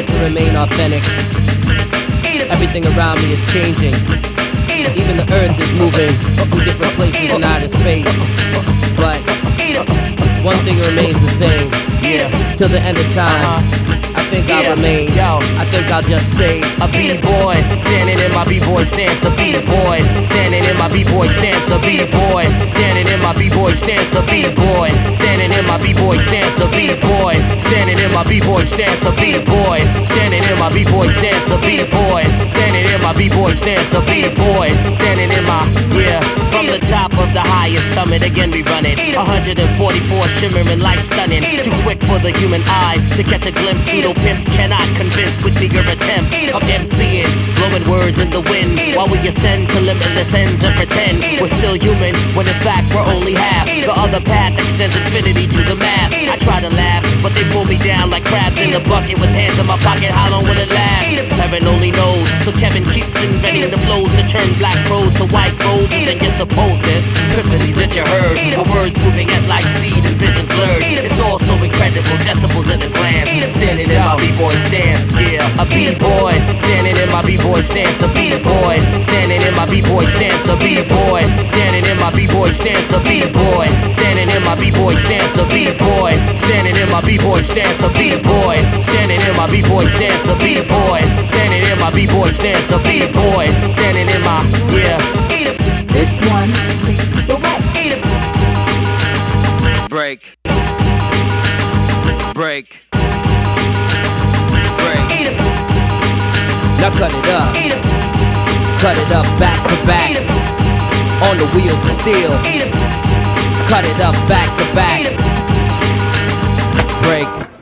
trying to remain authentic. Everything around me is changing. Even the earth is moving to different places in outer space. But one thing remains the same. Yeah. Till the end of time. I think I'll remain. Yo. I think I'll just stay. A B-boy, standing in my B-boy stance. A B-boy, standing in my B-boy stance. A B-boy, standing in my B-boy stance. A B-boy, standing in my B-boy stance. A B-boy, standing in my B-boy stance. A B-boy, standing in my B-boy stance. A B-boy, standing in my B-boy stance. A B-boy, standing in my yeah. From the top of the highest summit, again we run it. 144 shimmering lights stunning. Too quick for the human eye to catch a glimpse. Pseudo pimps cannot convince with meager attempt of MCing. Blowing words in the wind while we ascend to limitless ends and pretend we're still human when in fact we're only half. The other path extends infinity to the math. I try to laugh, but they pull me down like crabs in a bucket with hands in my pocket. How long will it last? Heaven only knows. So Kevin keeps inventing the flows to turn black prose to white and you're supposed to. Epiphany that you heard. My words moving at light speed and vision blurred. It's all so incredible. Decibels in a glance. Standing in my b-boy stance. Yeah, a b-boy. Standing in my b-boy stance. A b-boy. Standing in my b-boy stance. A b-boy. Standing in my b-boy stance. A b-boy. Standing in my b-boy stance. A b-boy. Standing in my b-boy stance. A b-boy. Standing in my b-boy stance. A b-boy. Standing in my b-boy stance. A b-boy. Standing in my yeah. One leads the way. Break. Break. Break. Now cut it up. Cut it up back to back. On the wheels of steel. Cut it up back to back. Break.